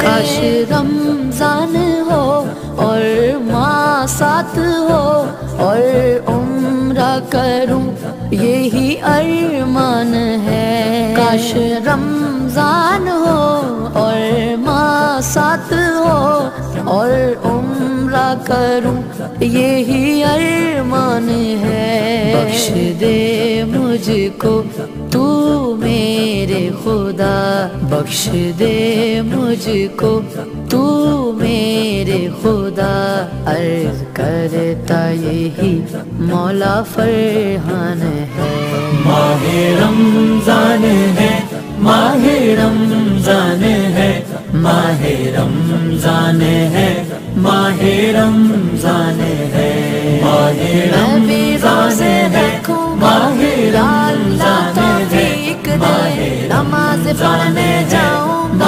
काश रमज़ान हो और माँ साथ हो और उम्र करूँ, यही अरमान है। काश रमज़ान हो और माँ साथ हो और उम्र करूँ, यही अरमान है। बख्श दे मुझको तू मेरे खुदा, बख्श दे मुझको तू मेरे खुदा अर्ज़ करता यही मौला फरहान है। माहे रमज़ान है माहे रमज़ान है माहे रमज़ान है माहे रमज़ान है। माहे रमज़ान है माहे रमज़ान है नमाज़ पढ़ने जाऊँ